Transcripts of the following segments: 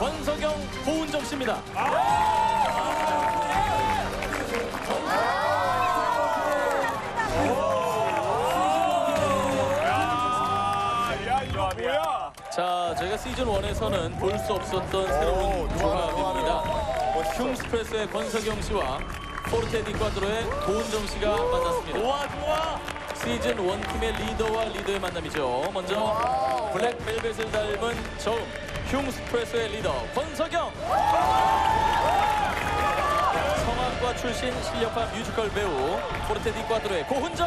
권석영, 고은정 씨입니다. 자, 저희가 시즌 1에서는 볼 수 없었던 새로운 조합입니다. 흉스프레스의 권석영 씨와 포르테 디과드로의 고은정 씨가 만났습니다. 좋아 좋아. 시즌 1 팀의 리더와 리더의 만남이죠. 먼저 블랙벨벳을 닮은 저음 흉스프레스의 리더 권석영. 성악과 출신 실력派 뮤지컬 배우 포르테 디과드로의 고은정.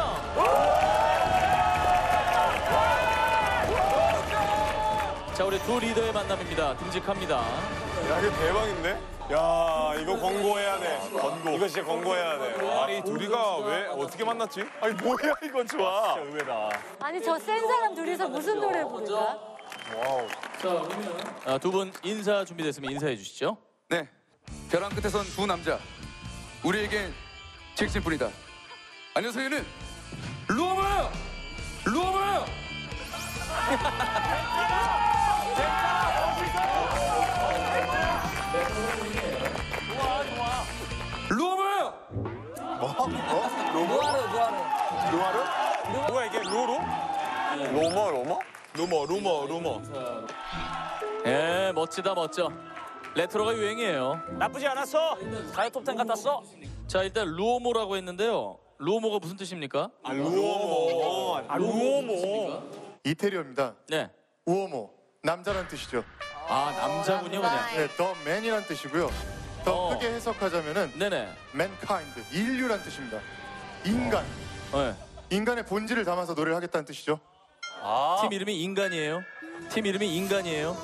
자, 우리 두 리더의 만남입니다. 듬직합니다. 야 이거 대박인데? 야 이거 권고해야 돼. 권고. 이거 진짜 권고해야 돼. 아니 둘이가 왜 어떻게 만났지? 아니 뭐야 이건 좋아. 진짜 의외다. 아니 저 센 사람 둘이서 무슨 노래 부를까? 아, 두 분 인사 준비됐으면 인사해 주시죠. 네, 벼랑 끝에 선 두 남자. 우리에겐 잭슨뿐이다. 안녕하세요, 얘는 루어버요! 루어버요! 루어버요! 뭐야 이게 로로? 루오모 루오모? 루오모 루오모 루오모. 예, 멋지다 멋져. 레트로가 유행이에요. 나쁘지 않았어. 가요 톱텐 같았어. 자, 일단 루오모라고 했는데요. 루오모가 무슨 뜻입니까? 아 L'uomo. 아 L'uomo. 이태리어입니다. 네. Uomo 남자란 뜻이죠. 아, 남자군요, 그냥. 네, the man이란 뜻이고요. the 어. 크게 해석하자면은 네네. mankind 인류란 뜻입니다. 인간 네. 인간의 본질을 담아서 노래를 하겠다는 뜻이죠. 팀 이름이 인간이에요. 팀 이름이 인간이에요.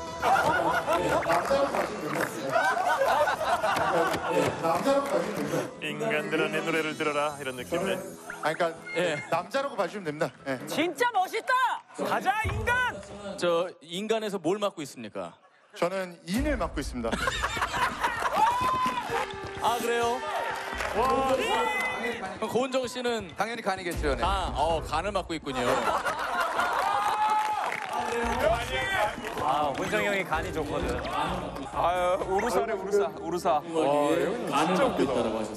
남자라고 봐주면 됩니다. 인간들은 내 노래를 들어라 이런 느낌이네. 아, 그러니까 예. 남자라고 봐주면 됩니다. 예. 진짜 멋있다. 가자 인간. 저 인간에서 뭘 맡고 있습니까? 저는 인을 맡고 있습니다. 아, 그래요? 와. 고은정 씨는 당연히 간이겠죠, 네. 아, 어, 간을 맡고 있군요. 아 문정이 형이 간이 좋거든. 아유 우루사래 우루사 우루사. 간을 맡고 있다라고 하셨어요.